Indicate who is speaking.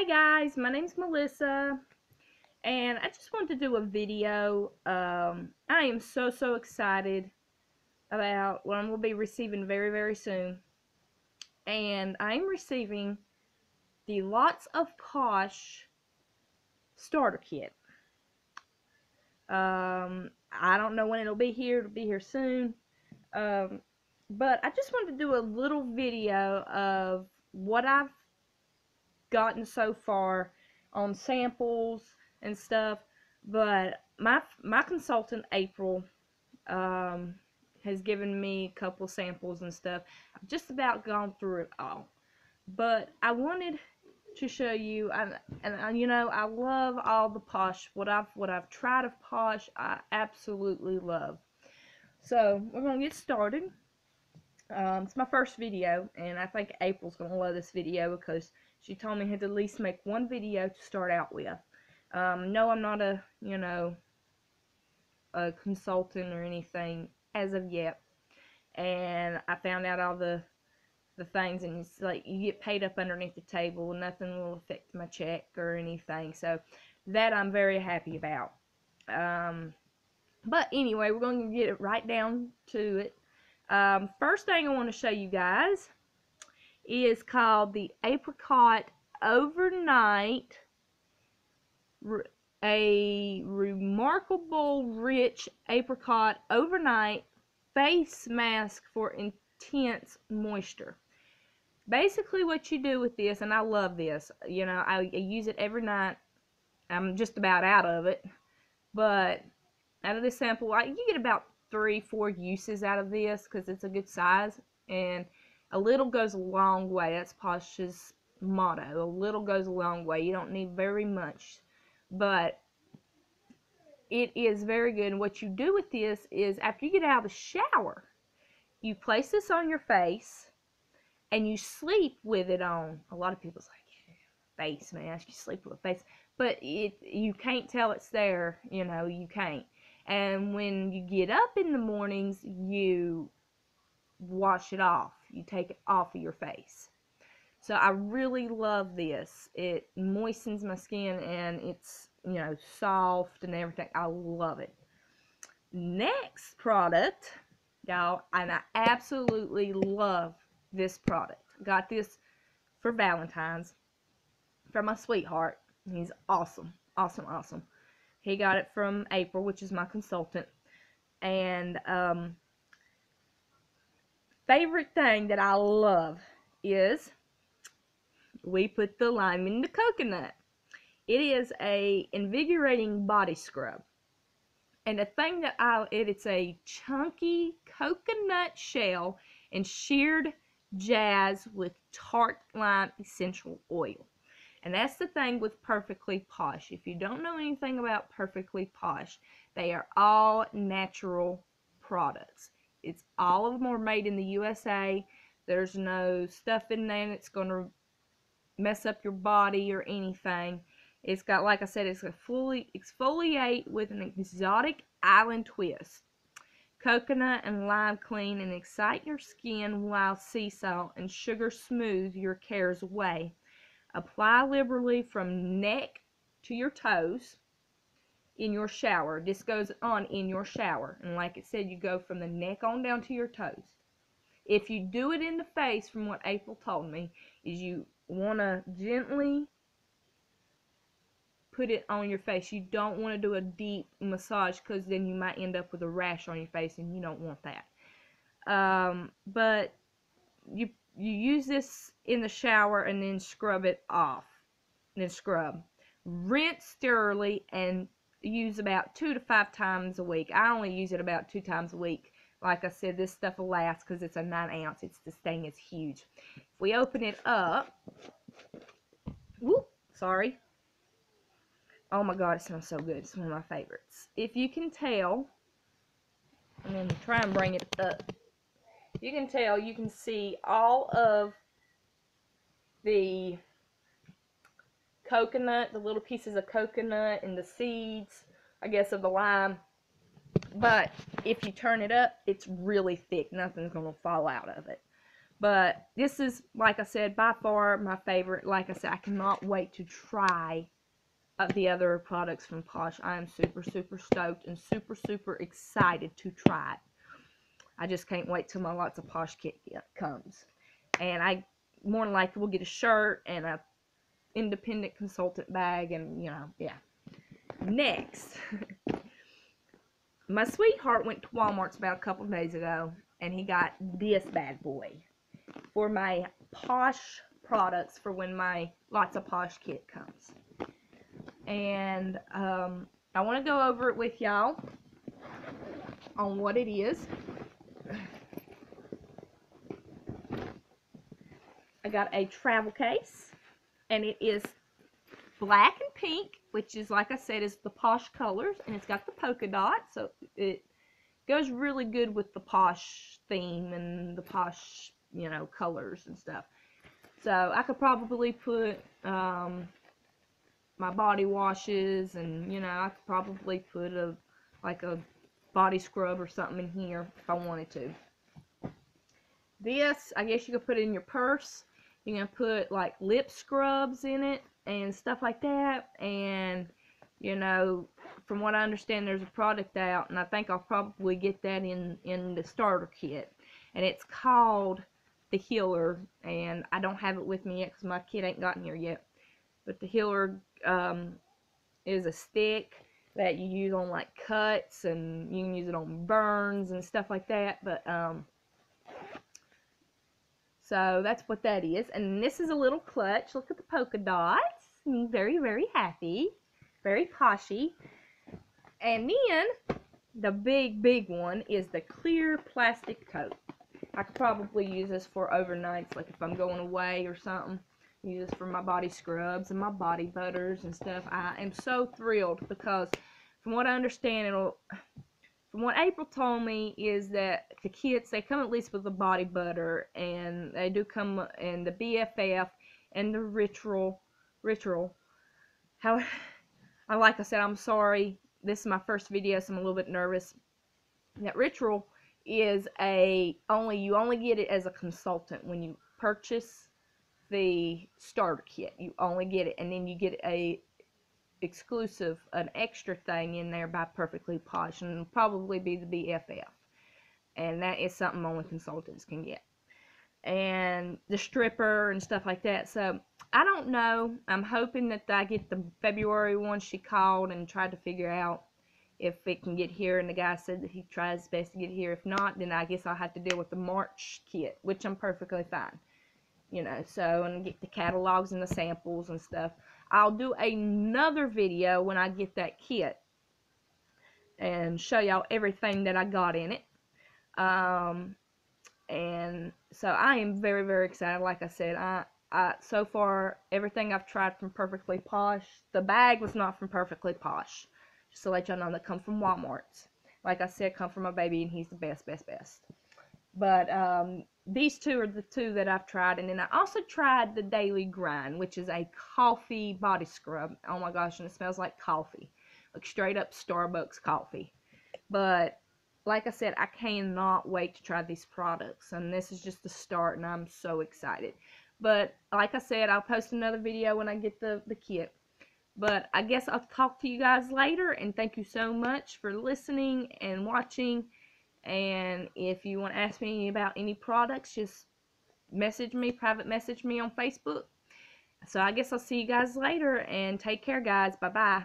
Speaker 1: Hey guys, my name's Melissa, and I just wanted to do a video. Um, I am so, so excited about what I'm going to be receiving very, very soon. And I'm receiving the Lots of Posh starter kit. Um, I don't know when it'll be here. It'll be here soon. Um, but I just wanted to do a little video of what I've gotten so far on samples and stuff. But my my consultant April um, has given me a couple samples and stuff. I've just about gone through it all. But I wanted to show you and, and you know I love all the posh what I've what I've tried of posh I absolutely love so we're gonna get started um, it's my first video and I think April's gonna love this video because she told me I had to at least make one video to start out with. Um, no, I'm not a, you know, a consultant or anything as of yet. And I found out all the the things and it's like you get paid up underneath the table nothing will affect my check or anything so that I'm very happy about um, but anyway we're going to get it right down to it um, first thing I want to show you guys is called the Apricot Overnight a remarkable rich apricot overnight face mask for intense moisture. Basically what you do with this, and I love this, you know, I, use it every night. I'm just about out of it. But out of this sample, you get about three, four uses out of this because it's a good size. And a little goes a long way. That's Posh's motto. A little goes a long way. You don't need very much. But it is very good. And what you do with this is after you get out of the shower, you place this on your face and you sleep with it on. A lot of people's like, face mask, you sleep with a face. But it you can't tell it's there, you know, you can't. And when you get up in the mornings, you wash it off. You take it off of your face. So I really love this. It moistens my skin and it's, you know, soft and everything. I love it. Next product, y'all, and I absolutely love this product. Got this for Valentine's from my sweetheart. He's awesome. Awesome, awesome. He got it from April, which is my consultant. And um, favorite thing that I love is we put the lime in the coconut. It is a invigorating body scrub. And the thing that I it, it's a chunky coconut shell and sheared jazz with tart lime essential oil. And that's the thing with Perfectly Posh. If you don't know anything about Perfectly Posh, they are all natural products. It's all of them are made in the USA. There's no stuff in there that's going to mess up your body or anything. It's got, like I said, it's a fully exfoliate with an exotic island twist. Coconut and lime clean and excite your skin while sea salt and sugar smooth your cares away. Apply liberally from neck to your toes in your shower. This goes on in your shower. And like it said, you go from the neck on down to your toes. If you do it in the face, from what April told me, is you want to gently put it on your face. You don't want to do a deep massage because then you might end up with a rash on your face and you don't want that. Um, but you you use this in the shower and then scrub it off. And then scrub. Rinse thoroughly and use about two to five times a week. I only use it about two times a week. Like I said, this stuff will last because it's a 9 ounce. It's This thing is huge. If we open it up, whoop, sorry. Oh my god, it smells so good. It's one of my favorites. If you can tell, I'm going to try and bring it up. You can tell, you can see all of the coconut, the little pieces of coconut and the seeds, I guess, of the lime. But if you turn it up, it's really thick. Nothing's going to fall out of it. But this is, like I said, by far my favorite. Like I said, I cannot wait to try uh, the other products from Posh. I am super, super stoked and super, super excited to try it. I just can't wait till my Lots of Posh kit comes. And I more than likely will get a shirt and a independent consultant bag and, you know, yeah. Next. my sweetheart went to Walmart's about a couple days ago and he got this bad boy for my posh products for when my lots of posh kit comes and um, I want to go over it with y'all on what it is I got a travel case and it is black and pink which is like I said is the posh colors and it's got the polka dot so it goes really good with the posh theme and the posh you know, colors and stuff. So I could probably put um, my body washes and, you know, I could probably put a, like a body scrub or something in here if I wanted to. This, I guess you could put in your purse. You can put like lip scrubs in it and stuff like that. And, you know, from what I understand, there's a product out, and I think I'll probably get that in, in the starter kit. And it's called the healer, and I don't have it with me yet because my kid ain't gotten here yet. But the healer um, is a stick that you use on like cuts, and you can use it on burns and stuff like that. But um, so that's what that is. And this is a little clutch. Look at the polka dots. I'm very, very happy. Very poshy. And then the big, big one is the clear plastic coat. I could probably use this for overnights, like if I'm going away or something. Use this for my body scrubs and my body butters and stuff. I am so thrilled because from what I understand, it'll, from what April told me is that the kits, they come at least with the body butter and they do come in the BFF and the ritual, ritual. How, I like I said, I'm sorry. This is my first video, so I'm a little bit nervous. That ritual is a only you only get it as a consultant when you purchase the starter kit. You only get it, and then you get a exclusive, an extra thing in there by Perfectly Posh, and probably be the BFF. And that is something only consultants can get. And the stripper and stuff like that. So I don't know. I'm hoping that I get the February one she called and tried to figure out if it can get here and the guy said that he tries his best to get here if not then I guess I'll have to deal with the March kit which I'm perfectly fine you know so and get the catalogs and the samples and stuff I'll do another video when I get that kit and show y'all everything that I got in it um and so I am very very excited like I said I I, so far, everything I've tried from Perfectly Posh, the bag was not from Perfectly Posh. Just to let y'all know that come from Walmart. Like I said, come from my baby, and he's the best, best, best. But um, these two are the two that I've tried. And then I also tried the Daily Grind, which is a coffee body scrub. Oh my gosh, and it smells like coffee. Like straight up Starbucks coffee. But like I said, I cannot wait to try these products. And this is just the start, and I'm so excited. But like I said, I'll post another video when I get the, the kit. But I guess I'll talk to you guys later. And thank you so much for listening and watching. And if you want to ask me about any products, just message me, private message me on Facebook. So I guess I'll see you guys later. And take care, guys. Bye-bye.